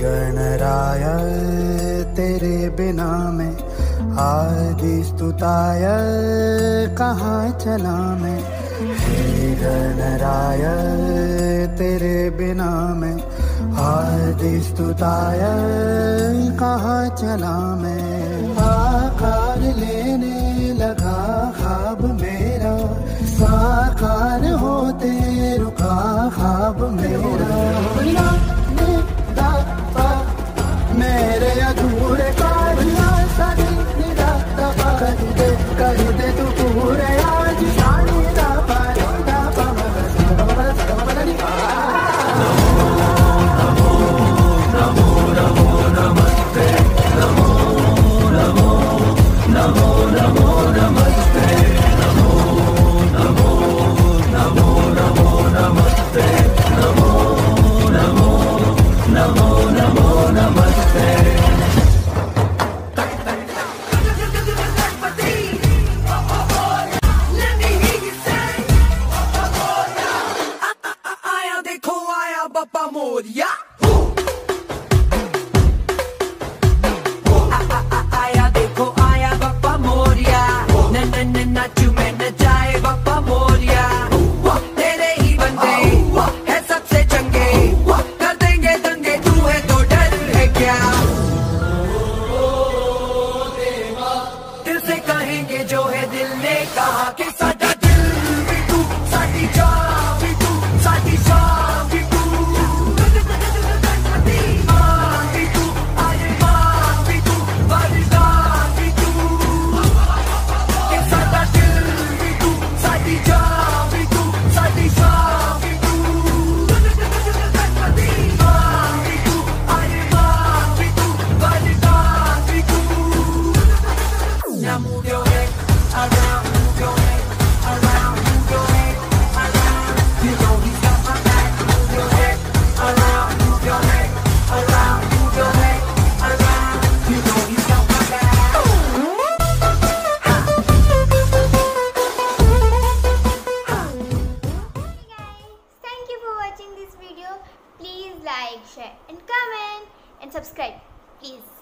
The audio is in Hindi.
गणराय, तेरे बिना में आदि स्तुताय, कहाँ चला मैं? हे गणराय, तेरे बिना में आदि स्तुताय, कहाँ चला मैं? आकार लेने लगा खाब मेरा, साकार होते रुका खाब मेरा। और या जाए मोरिया तेरे ही बंदे है सबसे चंगे कर दंगे तू है तो डर है क्या दिल से कहेंगे, जो है दिल ने कहा के सच Please like, share and comment and subscribe. Please.